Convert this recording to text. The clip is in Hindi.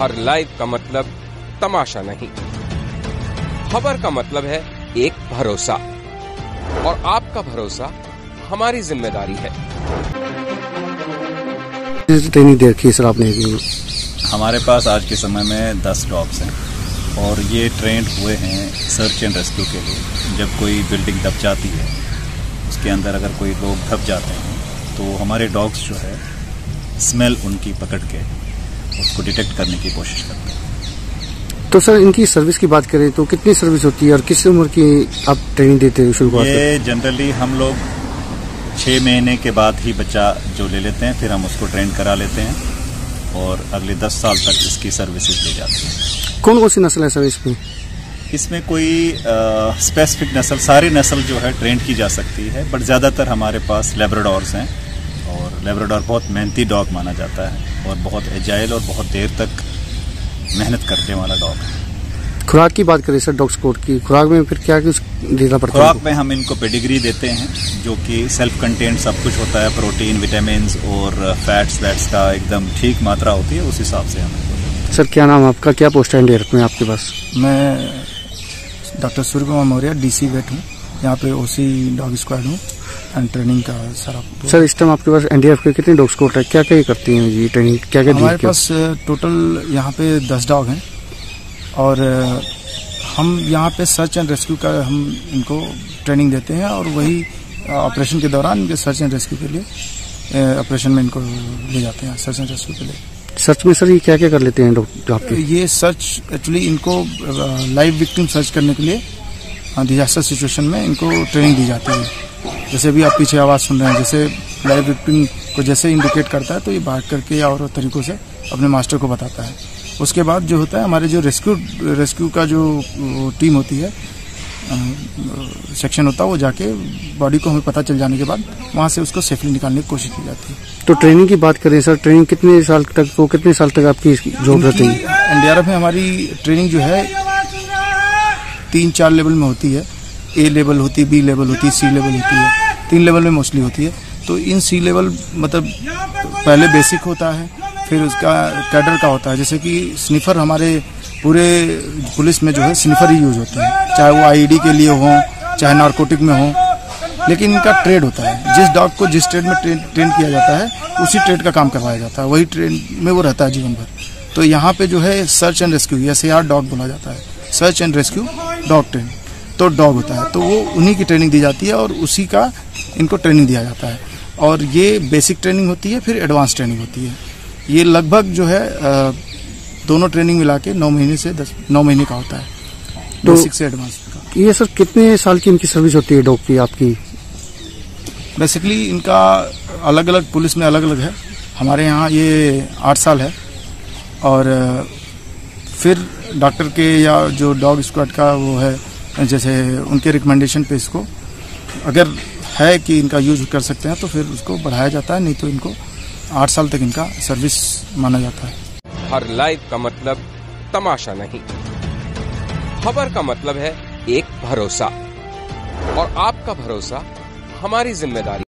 हर लाइव का मतलब तमाशा नहीं। खबर का मतलब है एक भरोसा। और आपका भरोसा हमारी ज़िम्मेदारी है। ट्रेनिंग दे रखी सर आपने हमारे पास आज के समय में दस डॉग्स हैं। और ये ट्रेंड हुए हैं सर्च एंड रेस्क्यू के लिए। जब कोई बिल्डिंग दब जाती है उसके अंदर अगर कोई लोग दब जाते हैं तो हमारे डॉग्स जो है स्मेल उनकी पकड़ के। उसको डिटेक्ट करने की कोशिश करते हैं। तो सर इनकी सर्विस की बात करें तो कितनी सर्विस होती है और किस उम्र की आप ट्रेनिंग देते हैं में? ये जनरली हम लोग छः महीने के बाद ही बच्चा जो ले लेते हैं फिर हम उसको ट्रेन करा लेते हैं और अगले दस साल तक इसकी सर्विसेज़ ली जाती हैं। कौन कौन सी नस्ल है सर इसमें? इसमें कोई स्पेसिफिक नस्ल सारी नस्ल जो है ट्रेंड की जा सकती है बट ज़्यादातर हमारे पास लेब्राडोर्स हैं। और लेब्राडोर बहुत मेहनती डॉग माना जाता है और बहुत एजाइल और बहुत देर तक मेहनत करने वाला डॉग है। खुराक की बात करें सर डॉग स्कोर की खुराक में फिर क्या कुछ देना पड़ता है खुराक में हम इनको पेडिग्री देते हैं जो कि सेल्फ कंटेंट सब कुछ होता है प्रोटीन विटामिन और फैट्स वैट्स का एकदम ठीक मात्रा होती है उस हिसाब से हमें सर क्या नाम आपका? क्या पोस्ट है एनडीआरएफ में आपके पास? मैं doctor Surya Kumar Maurya DC vet हूँ। यहाँ पे ओसी डॉग स्क्वाड हूँ। एंड ट्रेनिंग का सारा सर इस टाइम आपके पास एनडीआरएफ के कितने डॉग स्कोर है क्या क्या करती हैं जी ट्रेनिंग क्या क्या हमारे पास टोटल यहाँ पे दस डॉग हैं। और हम यहाँ पे सर्च एंड रेस्क्यू का हम इनको ट्रेनिंग देते हैं और वही ऑपरेशन के दौरान इनके सर्च एंड रेस्क्यू के लिए ऑपरेशन में इनको ले जाते हैं सर्च एंड रेस्क्यू के लिए। सर्च में सर ये क्या क्या कर लेते हैं डॉग आपके? ये सर्च एक्चुअली इनको लाइव विक्टिम सर्च करने के लिए डिजास्टर सिचुएशन में इनको ट्रेनिंग दी जाती है। जैसे भी आप पीछे आवाज़ सुन रहे हैं जैसे लाइव विक्टिम को जैसे इंडिकेट करता है तो ये भाग करके या और तरीकों से अपने मास्टर को बताता है। उसके बाद जो होता है हमारे जो रेस्क्यू रेस्क्यू का जो टीम होती है सेक्शन होता है वो जाके बॉडी को हमें पता चल जाने के बाद वहाँ से उसको सेफली निकालने की कोशिश की जाती है। तो ट्रेनिंग की बात करें सर ट्रेनिंग कितने साल तक तो कितने साल तक आपकी जॉब रहती है? एनडीआरएफ में हमारी ट्रेनिंग जो है तीन चार लेवल में होती है। ए लेवल होती है बी लेवल होती है सी लेवल होती है। तीन लेवल में मोस्टली होती है। तो इन सी लेवल मतलब पहले बेसिक होता है, फिर उसका कैडर का होता है। जैसे कि स्निफर हमारे पूरे पुलिस में जो है स्निफर ही यूज़ होते हैं। चाहे वो आईडी के लिए हो, चाहे नारकोटिक में हो। लेकिन इनका ट्रेड होता है। जिस डॉग को जिस ट्रेड में ट्रेन ट्रेन किया जाता है, उसी ट्रेड का काम करवाया जाता है। वही ट्रेन में वो रहता है जीवन भर। तो यहाँ पे जो है search and rescue as dog बोला जाता है। Search and rescue dog train तो डॉग होता है। तो वो उन्हीं की ट्रेनिंग दी जाती है और उसी का इनको ट्रेनिंग दिया जाता है। और ये बेसिक ट्रेनिंग होती है फिर एडवांस ट्रेनिंग होती है। ये लगभग जो है दोनों ट्रेनिंग मिला के नौ महीने से दस नौ महीने का होता है। तो- बेसिक से एडवांस का। ये सर कितने साल की इनकी सर्विस होती है डॉग की आपकी? बेसिकली इनका अलग अलग पुलिस में अलग अलग है। हमारे यहाँ ये आठ साल है। और फिर डॉक्टर के या जो डॉग स्क्वाड का वो है जैसे उनके रिकमेंडेशन पे इसको, अगर है कि इनका यूज़ कर सकते हैं तो फिर उसको बढ़ाया जाता है, नहीं तो इनको आठ साल तक इनका सर्विस माना जाता है। हर लाइव का मतलब तमाशा नहीं, खबर का मतलब है एक भरोसा। और आपका भरोसा हमारी ज़िम्मेदारी